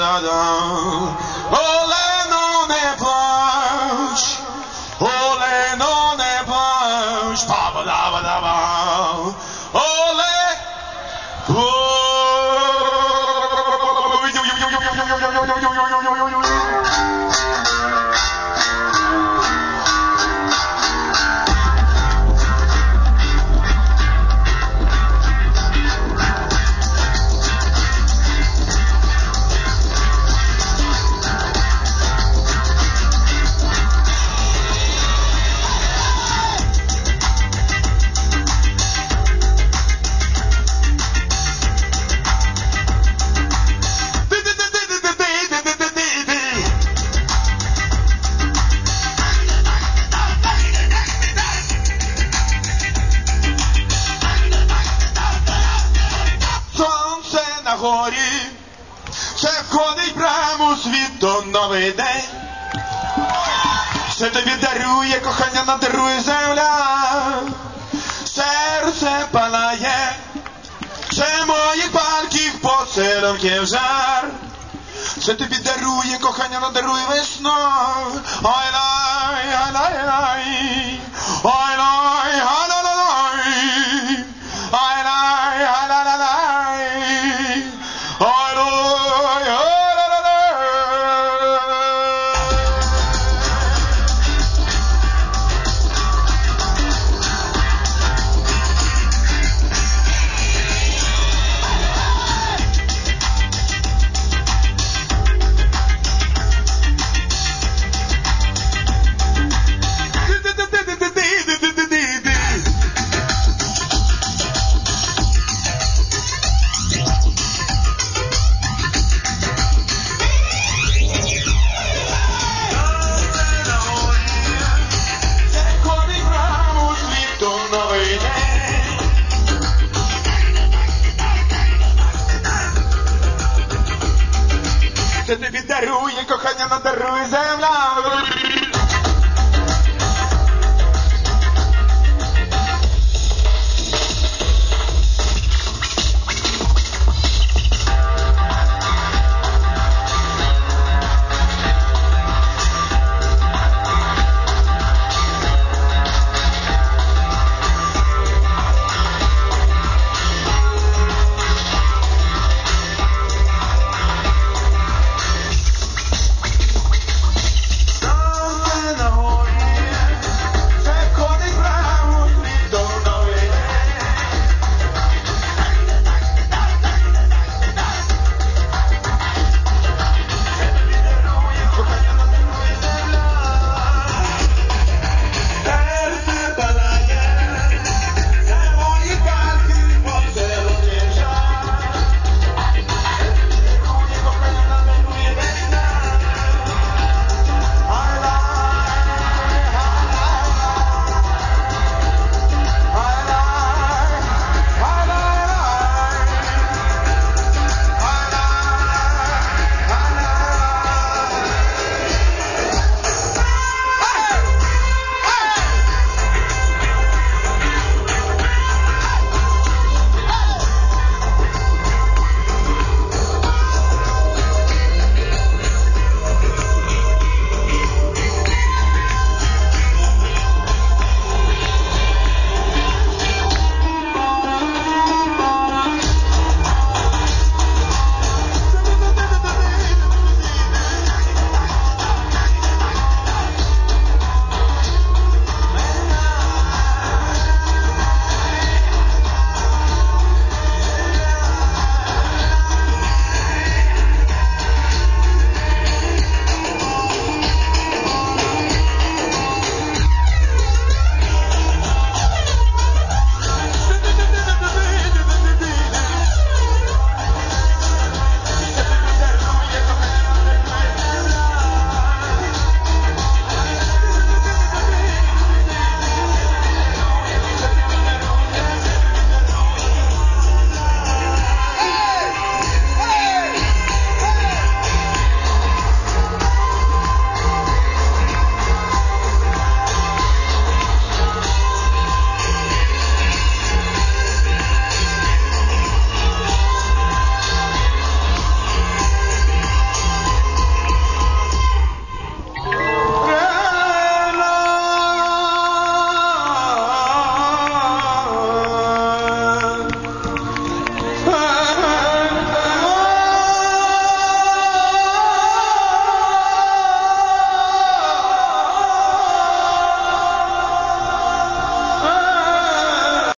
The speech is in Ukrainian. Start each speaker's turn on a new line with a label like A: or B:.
A: da da. Oh. Це входить прямо у світ до новий день. Це тобі дарує, кохання надарує земля. Серце палає, це моїх палких поцілунків жар. Це тобі дарує, кохання надарує весна. Ой лай, ай Це тобі дарує, кохання надарує земля.